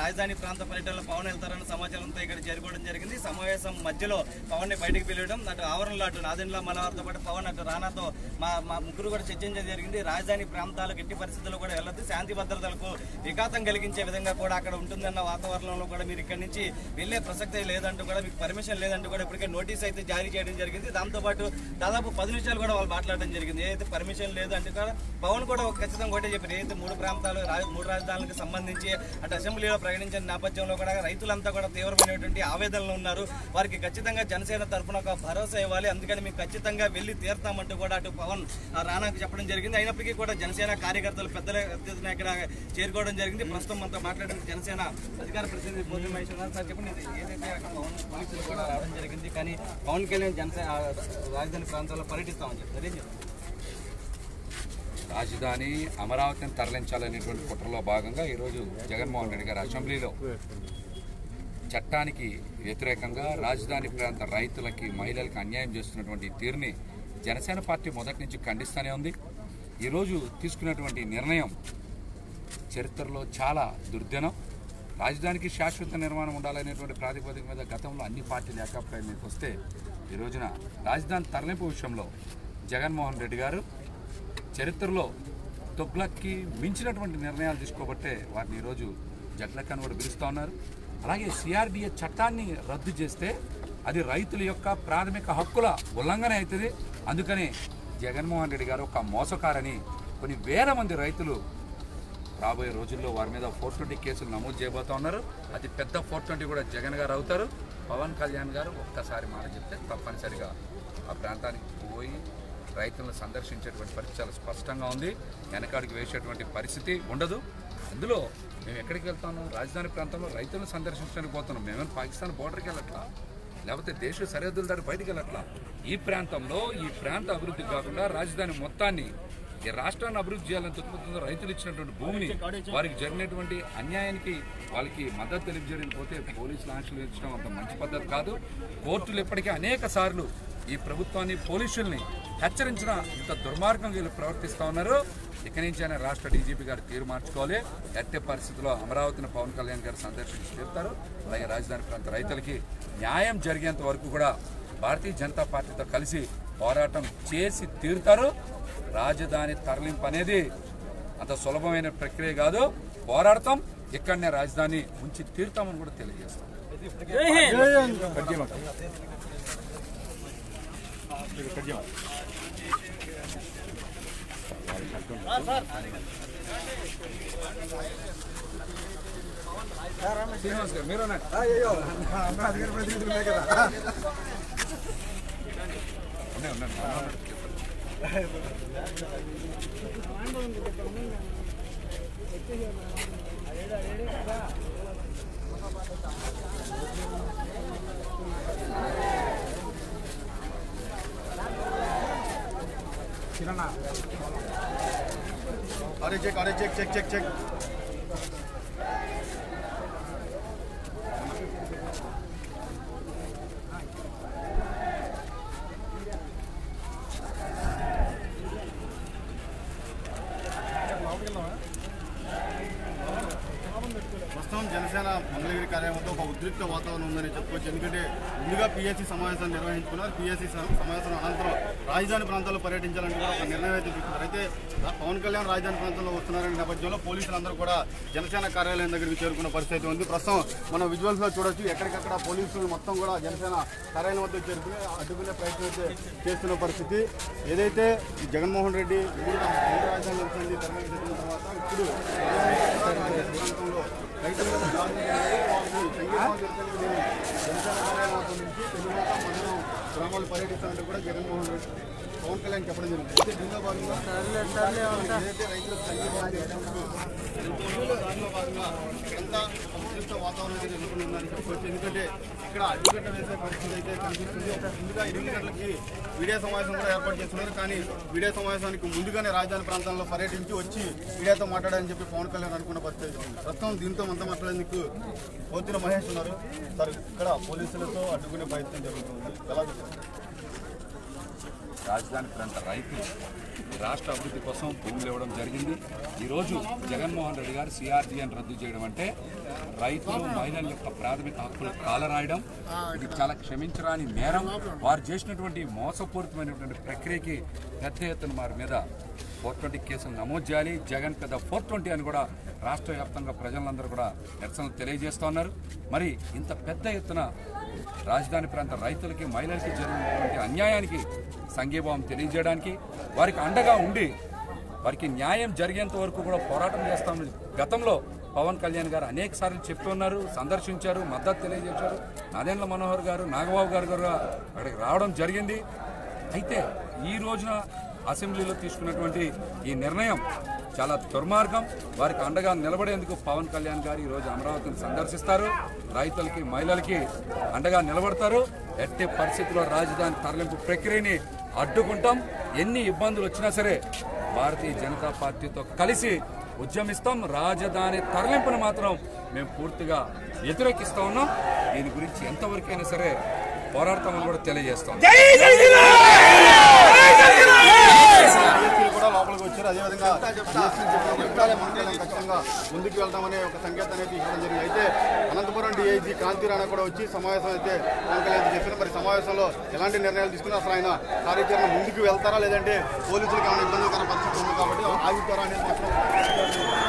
రాజధాని ప్రాంత పర్యటనలో పవన్ వెళ్తారన్న సమాచారంతో ఇక్కడ చేరుకోవడం జరిగింది. సమావేశం మధ్యలో పవన్ని బయటకు పిలవడం అటు ఆవరణలో అటు నాదెండ్ల మనోహర్తో పాటు పవన్ అటు రానాతో మా మా ముగ్గురు కూడా చర్చించడం జరిగింది. రాజధాని ప్రాంతాలకు ఎట్టి పరిస్థితుల్లో కూడా వెళ్ళదు శాంతి భద్రతలకు విఘాతం కలిగించే విధంగా కూడా అక్కడ ఉంటుందన్న వాతావరణంలో కూడా మీరు ఇక్కడి నుంచి వెళ్ళే ప్రసక్తే లేదంటూ కూడా మీకు పర్మిషన్ లేదంటూ కూడా ఇప్పటికే నోటీస్ అయితే జారీ చేయడం జరిగింది. దాంతోపాటు దాదాపు పది నిమిషాలు కూడా వాళ్ళు మాట్లాడడం జరిగింది. ఏదైతే పర్మిషన్ లేదు అంటే కూడా పవన్ కూడా ఒక ఖచ్చితంగా ఒకటే చెప్పారు. ఏదైతే మూడు ప్రాంతాలు మూడు రాజధానులకు సంబంధించి అటు అసెంబ్లీలో ప్రకటించిన నేపథ్యంలో కూడా రైతులంతా కూడా తీవ్రమైనటువంటి ఆవేదనలో ఉన్నారు. వారికి ఖచ్చితంగా జనసేన తరఫున ఒక భరోసా ఇవ్వాలి. అందుకని మేము ఖచ్చితంగా వెళ్ళి తీరుతామంటూ కూడా అటు పవన్ రానాకు చెప్పడం జరిగింది. అయినప్పటికీ కూడా జనసేన కార్యకర్తలు పెద్దల ఎత్తున ఇక్కడ చేరుకోవడం జరిగింది. ప్రస్తుతం మనతో మాట్లాడిన జనసేన అధికార ప్రతినిధి పోతి మహేష్ సార్ చెప్పండి. ఏదైతే పవన్ పోలీసులు కూడా రావడం జరిగింది? కానీ పవన్ కళ్యాణ్ జనసేన రాజధాని ప్రాంతాల్లో పర్యటిస్తామని చెప్తారు ఏం చెప్తారు రాజధాని అమరావతిని తరలించాలనేటువంటి కుట్రలో భాగంగా ఈరోజు జగన్మోహన్ రెడ్డి గారు అసెంబ్లీలో చట్టానికి వ్యతిరేకంగా రాజధాని ప్రాంత రైతులకి మహిళలకి అన్యాయం చేస్తున్నటువంటి తీరుని జనసేన పార్టీ మొదటి నుంచి ఖండిస్తూనే ఉంది. ఈరోజు తీసుకున్నటువంటి నిర్ణయం చరిత్రలో చాలా దుర్దినం. రాజధానికి శాశ్వత నిర్మాణం ఉండాలనేటువంటి ప్రాతిపదిక మీద గతంలో అన్ని పార్టీలు ఏకాభిప్రాయం మీదకి వస్తే ఈ రోజున రాజధాని తరలింపు విషయంలో జగన్మోహన్ రెడ్డి గారు చరిత్రలో తొగ్లక్కి మించినటువంటి నిర్ణయాలు తీసుకోబట్టే వారిని ఈరోజు జట్లక్ అని కూడా పిలుస్తూ ఉన్నారు. అలాగే సిఆర్డిఏ చట్టాన్ని రద్దు చేస్తే అది రైతుల యొక్క ప్రాథమిక హక్కుల ఉల్లంఘన అవుతుంది. అందుకని జగన్మోహన్ రెడ్డి గారు ఒక మోసకారని కొన్ని వేల మంది రైతులు రాబోయే రోజుల్లో వారి మీద ఫోర్ ట్వంటీ కేసులు నమోదు చేయబోతా ఉన్నారు. అది పెద్ద ఫోర్ ట్వంటీ కూడా జగన్ గారు అవుతారు. పవన్ కళ్యాణ్ గారు ఒక్కసారి మాట చెప్తే తప్పనిసరిగా ఆ ప్రాంతానికి పోయి రైతులను సందర్శించేటువంటి పరిస్థితి చాలా స్పష్టంగా ఉంది. వెనకాడికి వేసేటువంటి పరిస్థితి ఉండదు. అందులో మేము ఎక్కడికి వెళ్తాము రాజధాని ప్రాంతంలో రైతులను సందర్శించడానికి పోతున్నాం. మేమేమైనా పాకిస్తాన్ బోర్డర్కి వెళ్ళట్లా? లేకపోతే దేశ సరిహద్దుల దాటి బయటికి వెళ్ళట్లా? ఈ ప్రాంతంలో ఈ ప్రాంత అభివృద్ధి కాకుండా రాజధాని మొత్తాన్ని ఈ రాష్ట్రాన్ని అభివృద్ధి చేయాలని తృప్తితో రైతులు ఇచ్చినటువంటి భూమిని వారికి జరిగినటువంటి అన్యాయానికి వాళ్ళకి మద్దతు తెలియజేయకపోతే పోలీసులు ఆంక్షలు ఇచ్చడం అంత మంచి పద్ధతి కాదు. కోర్టులు ఇప్పటికే అనేక సార్లు ఈ ప్రభుత్వాన్ని పోలీసుల్ని హెచ్చరించిన ఇంత దుర్మార్గంగా వీళ్ళు ప్రవర్తిస్తూ ఉన్నారు. ఇక నుంచైనా రాష్ట్ర డీజీపీ గారు తీరు మార్చుకోవాలి. ఎట్టే పరిస్థితుల్లో అమరావతిని పవన్ కళ్యాణ్ గారు సందర్శించి తీరుతారు. అలాగే రాజధాని ప్రాంత రైతులకి న్యాయం జరిగేంత వరకు కూడా భారతీయ జనతా పార్టీతో కలిసి పోరాటం చేసి తీరుతారు. రాజధాని తరలింపు అనేది అంత సులభమైన ప్రక్రియ కాదు. పోరాడతాం. ఇక్కడనే రాజధాని ఉంచి తీరుతామని కూడా తెలియజేస్తాం. శ్రీనివాస్ గారు మీరు अरे चेक अरे check check check check Janasena Mangalagiri కార్యాలయంతో ఒక ఉద్రిక్త వాతావరణం ఉందని చెప్పుకోవచ్చు. ఎందుకంటే ముందుగా పిఎస్సీ సమావేశాన్ని నిర్వహించుకున్నారు. పిఎస్సి సమావేశం అనంతరం రాజధాని ప్రాంతాల్లో పర్యటించాలని కూడా ఒక నిర్ణయం అయితే తీసుకున్నారు. అయితే పవన్ కళ్యాణ్ రాజధాని ప్రాంతంలో వస్తున్నారనే నేపథ్యంలో పోలీసులందరూ కూడా జనసేన కార్యాలయం దగ్గరికి చేరుకున్న పరిస్థితి ఉంది. ప్రస్తుతం మనం విజువల్స్లో చూడొచ్చు. ఎక్కడికక్కడ పోలీసులు మొత్తం కూడా జనసేన కార్యాలయం వద్ద చేరుకుని అడ్డుకునే ప్రయత్నం అయితే చేస్తున్న పరిస్థితి. ఏదైతే జగన్మోహన్ రెడ్డి రాజధాని తర్వాత ఇప్పుడు ప్రాంతంలో గ్రామాలు పర్యటిస్తానంటే కూడా జగన్మోహన్ రెడ్డి పవన్ కళ్యాణ్ చెప్పడం జరిగింది. అయితే దీనిలో భాగంగా ఏదైతే రైతులకు సంఘీభావం తెలిపేందుకు ఎంతో దానిలో భాగంగా వాతావరణం అయితే నెలకొందని చెప్పుకోవచ్చు ఎందుకంటే ఇక్కడ అడ్డుకట్ట వేసే పరిస్థితి అయితే కనిపిస్తుంది. ముందుగా ఎనిమిది గంటలకి మీడియా సమావేశం కూడా ఏర్పాటు చేస్తున్నారు. కానీ మీడియా సమావేశానికి ముందుగానే రాజధాని ప్రాంతాల్లో పర్యటించి వచ్చి మీడియాతో మాట్లాడాలని చెప్పి పవన్ కళ్యాణ్ అనుకున్న పరిస్థితి ప్రస్తుతం దీంతో అంతా మాట్లాడేందుకు పోతిన మహేష్ ఉన్నారు. సార్ ఇక్కడ పోలీసులతో అడ్డుకునే ప్రయత్నం జరుగుతుంది. ఎలా రాజధాని ప్రాంత రైతులు రాష్ట్ర అభివృద్ధి కోసం భూములు ఇవ్వడం జరిగింది. ఈరోజు జగన్మోహన్ రెడ్డి గారు సిఆర్జీఎన్ రద్దు చేయడం అంటే రైతులు మహిళల యొక్క ప్రాథమిక హక్కులు కాలరాయడం. ఇది చాలా క్షమించరాని నేరం. వారు చేసినటువంటి మోసపూరితమైనటువంటి ప్రక్రియకి పెద్ద ఎత్తున వారి మీద ఫోర్ ట్వంటీ కేసులు నమోదు చేయాలి. జగన్ పెద్ద ఫోర్ ట్వంటీ అని కూడా రాష్ట్ర వ్యాప్తంగా ప్రజలందరూ కూడా నిరసనలు తెలియజేస్తూ ఉన్నారు. మరి ఇంత పెద్ద ఎత్తున రాజధాని ప్రాంత రైతులకి మహిళలకి జరిగినటువంటి అన్యాయానికి సంఘీభావం తెలియజేయడానికి వారికి అండగా ఉండి వారికి న్యాయం జరిగేంత వరకు కూడా పోరాటం చేస్తామని గతంలో పవన్ కళ్యాణ్ గారు అనేక సార్లు చెప్తున్నారు సందర్శించారు మద్దతు తెలియజేశారు. నరేంద్ర మనోహర్ గారు నాగబాబు గారు కూడా అక్కడికి రావడం జరిగింది. అయితే ఈ రోజున అసెంబ్లీలో తీసుకున్నటువంటి ఈ నిర్ణయం చాలా దుర్మార్గం. వారికి అండగా నిలబడేందుకు పవన్ కళ్యాణ్ గారు ఈరోజు అమరావతిని సందర్శిస్తారు. రైతులకి మహిళలకి అండగా నిలబడతారు. ఎట్టి పరిస్థితుల్లో రాజధాని తరలింపు ప్రక్రియని అడ్డుకుంటాం. ఎన్ని ఇబ్బందులు వచ్చినా సరే భారతీయ జనతా పార్టీతో కలిసి ఉద్యమిస్తాం. రాజధాని తరలింపును మాత్రం మేము పూర్తిగా వ్యతిరేకిస్తూ ఉన్నాం. దీని గురించి ఎంతవరకైనా సరే పోరాడతామని కూడా తెలియజేస్తాం కూడా లోపలికి వచ్చారు. అదేవిధంగా చెప్పిన విషయాలే మనం ఖచ్చితంగా ముందుకు వెళ్తామనే ఒక సంకేతం అనేది ఇవ్వడం జరిగింది. అయితే అనంతపురం డిఐజీ కాంతి రాణా కూడా వచ్చి సమావేశం అయితే పవన్ కళ్యాణ్ చెప్పారు. మరి సమావేశంలో ఎలాంటి నిర్ణయాలు తీసుకున్నారు? అసలు ఆయన కార్యాచరణ ముందుకు వెళ్తారా? లేదంటే పోలీసులకు ఏమైనా ఇబ్బందికర పరిస్థితి ఉంది కాబట్టి ఆగిపోతారా అనేది మాత్రం